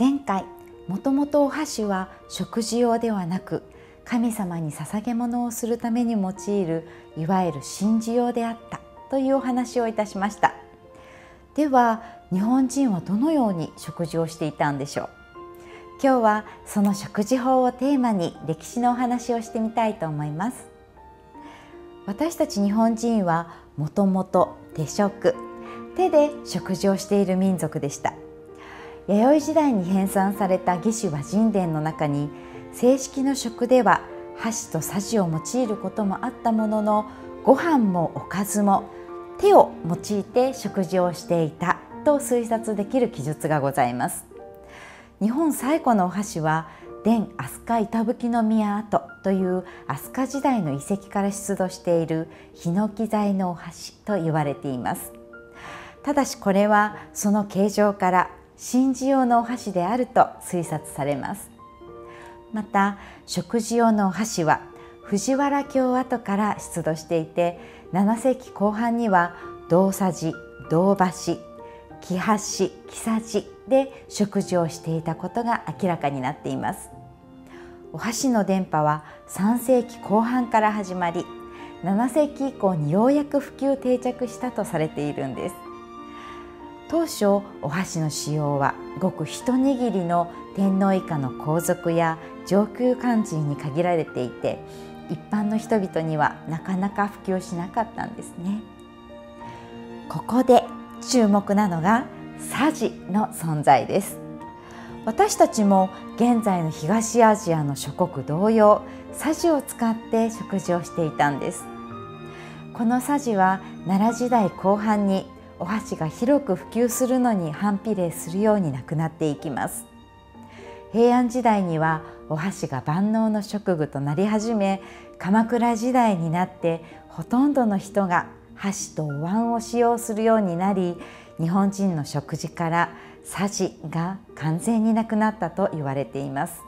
前回もともとお箸は食事用ではなく神様に捧げ物をするために用いるいわゆる神事用であったというお話をいたしました。では日本人はどのように食事をしていたんでしょう？今日はその食事法をテーマに歴史のお話をしてみたいと思います。私たち日本人はもともと手食手で食事をしている民族でした。弥生時代に編纂された義手和人伝の中に正式の食では箸とさじを用いることもあったもののご飯もおかずも手を用いて食事をしていたと推察できる記述がございます。日本最古のお箸は伝飛鳥板吹の宮跡という飛鳥時代の遺跡から出土しているヒノキ材のお箸と言われています。ただしこれはその形状から神事用のお箸であると推察されます。また食事用のお箸は藤原京跡から出土していて7世紀後半には銅さじ銅箸木箸木さじで食事をしていたことが明らかになっています。お箸の電波は3世紀後半から始まり7世紀以降にようやく普及定着したとされているんです。当初お箸の使用はごく一握りの天皇以下の皇族や上級官人に限られていて一般の人々にはなかなか普及しなかったんですね。ここで注目なのがさじの存在です。私たちも現在の東アジアの諸国同様さじを使って食事をしていたんです。このさじは奈良時代後半にお箸が広く普及するのに反比例するようになくなっていきます。平安時代にはお箸が万能の食具となり始め鎌倉時代になってほとんどの人が箸とお椀を使用するようになり日本人の食事からさじが完全になくなったと言われています。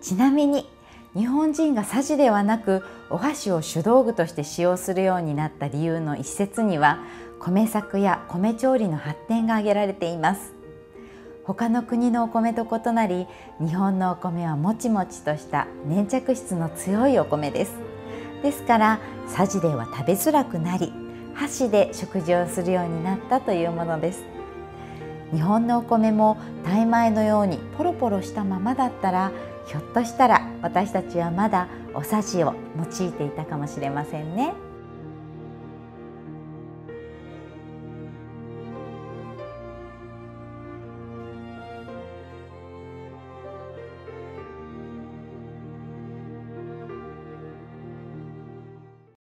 ちなみに日本人がさじではなくお箸を主道具として使用するようになった理由の一節には米作や米調理の発展が挙げられています。他の国のお米と異なり日本のお米はもちもちとした粘着質の強いお米です。ですからさじでは食べづらくなり箸で食事をするようになったというものです。日本のお米もタイ米のようにポロポロしたままだったらひょっとしたら私たちはまだおさじを用いていたかもしれませんね。